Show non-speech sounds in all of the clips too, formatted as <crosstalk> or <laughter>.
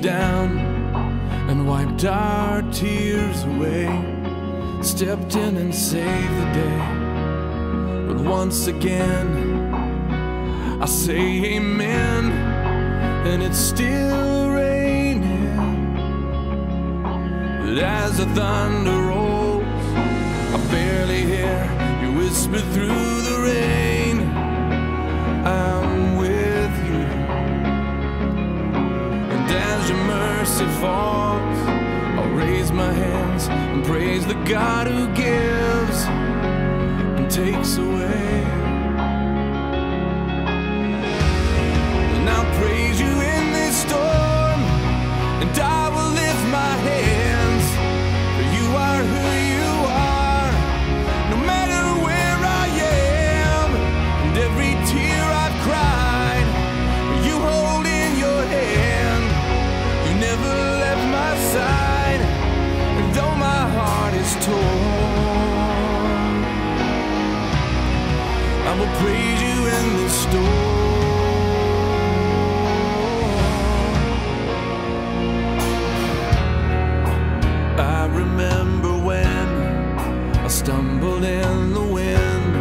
down and wiped our tears away, stepped in and saved the day. But once again, I say amen, and it's still raining. But as the thunder rolls, I barely hear you whisper through the rain. Mercy falls, I'll raise my hands and praise the God who gives and takes away. And I'll praise you I will praise you in this storm. I remember when I stumbled in the wind.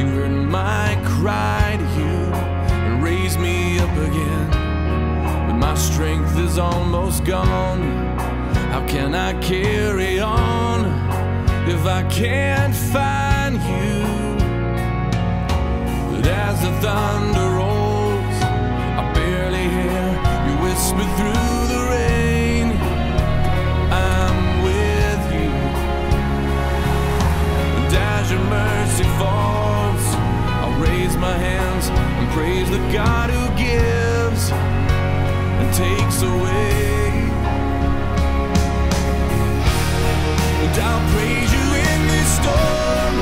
You heard my cry to you and raised me up again. But my strength is almost gone. How can I carry on if I can't find you? But as the thunder rolls, I barely hear you whisper through the rain. I'm with you. And as your mercy falls, I'll raise my hands and praise the God who gives and takes away. And I'll praise you in this storm,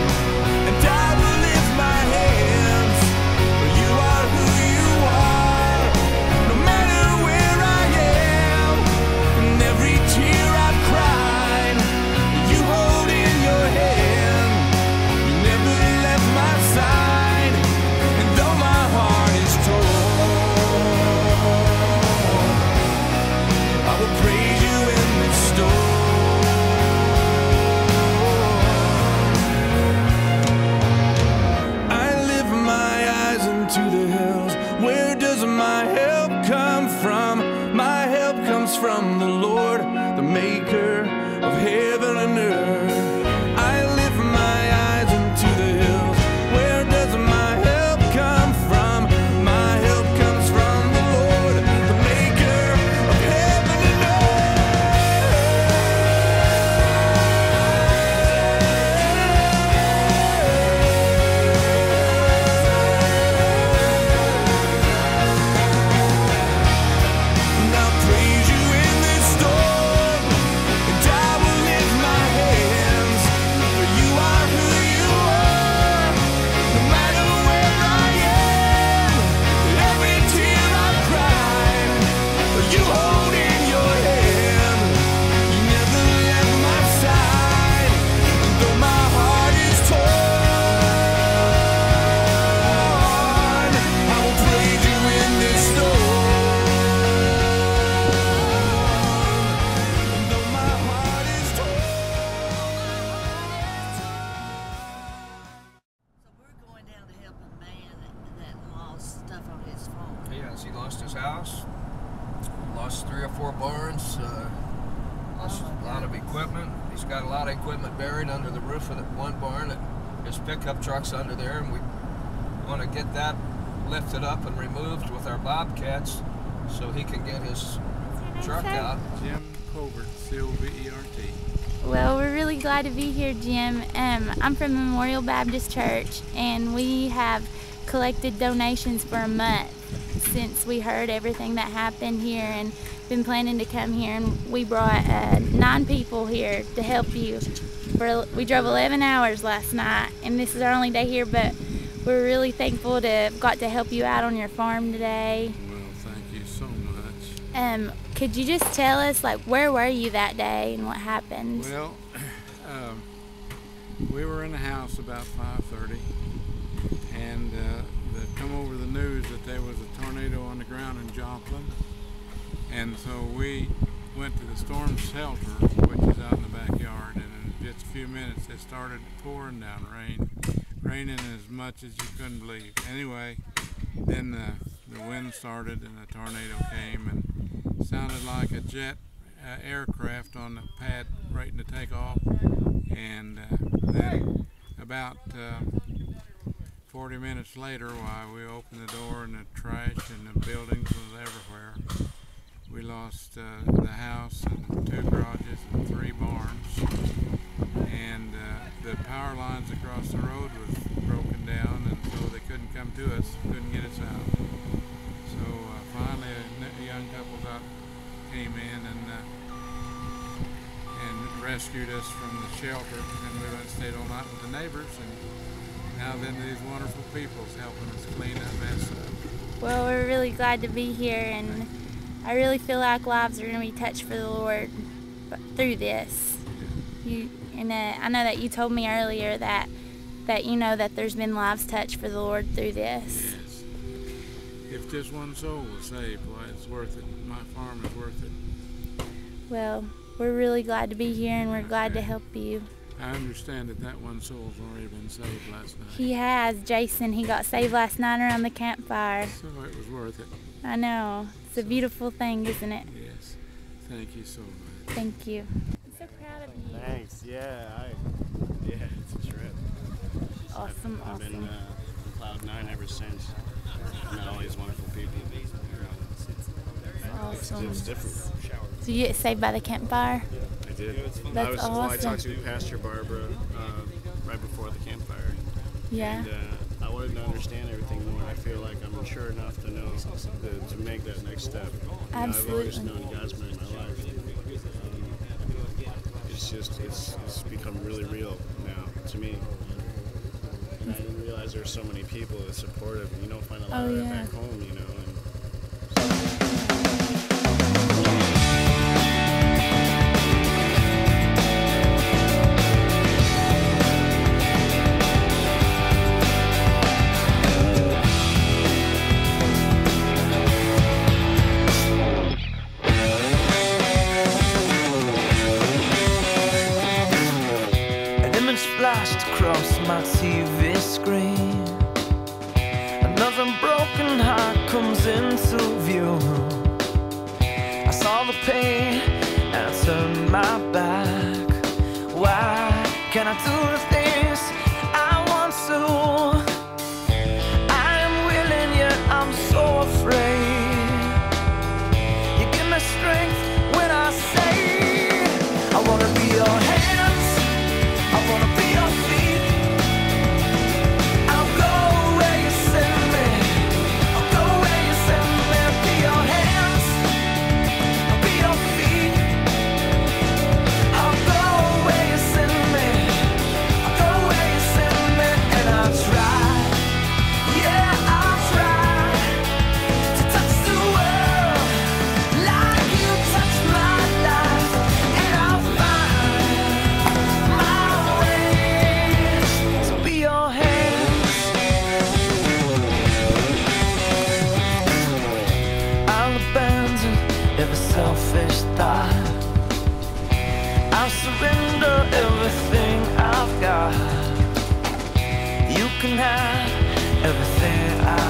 under the roof of that one barn. That his pickup truck's under there, and we want to get that lifted up and removed with our bobcats so he can get his truck out. Jim Covert, C-O-V-E-R-T. Well, we're really glad to be here, Jim. Um, I'm from Memorial Baptist Church, and we have collected donations for a month since we heard everything that happened here and been planning to come here. And we brought uh, nine people here to help you. For, we drove 11 hours last night, and this is our only day here, but we're really thankful to have got to help you out on your farm today. Well, thank you so much. Um, could you just tell us, like, where were you that day and what happened? Well, <clears throat> um, we were in the house about 5:30, and uh, it come over the news that there was a tornado on the ground in Joplin. And so we went to the storm shelter, which is out in the backyard, just a few minutes it started pouring down rain, raining as much as you couldn't believe. Anyway, then the, the wind started and the tornado came and sounded like a jet uh, aircraft on the pad waiting to take off. And uh, then about uh, 40 minutes later, while we opened the door and the trash and the buildings was everywhere. We lost uh, the house and two garages and three barns. Power lines across the road was broken down, and so they couldn't come to us, couldn't get us out. So uh, finally, a young couple got came in and uh, and rescued us from the shelter, and we went and stayed all night with the neighbors, and now then these wonderful people's helping us clean that mess up. Well, we're really glad to be here, and I really feel like lives are going to be touched for the Lord through this. You and uh, I know that you told me earlier that that you know that there's been lives touched for the Lord through this. Yes. If just one soul was saved, why it's worth it. My farm is worth it. Well, we're really glad to be here, and we're glad to help you. I understand that that one soul's already been saved last night. He has Jason. He got saved last night around the campfire. So it was worth it. I know. It's a beautiful thing, isn't it? Yes. Thank you so much. Thank you. I'm so proud of you. Thanks. Yeah, I yeah, it's a trip. Awesome, I've been awesome. uh, on cloud nine ever since. I met all these wonderful people. You know, it's, Awesome. it's different. So you get saved by the campfire? I did. I That's was well, I awesome. talked to Pastor Barbara uh, right before the campfire, Yeah. and uh, I wanted to understand everything more. I feel like I'm mature enough to know to, to make that next step. You know, I've always Absolutely. known God's man in my life. Um, it's just it's, it's become really real now to me. And I didn't realize there there's so many people that supportive. and You don't find a oh, lot Oh, of that yeah. back home, you know. Can't I do the things everything I.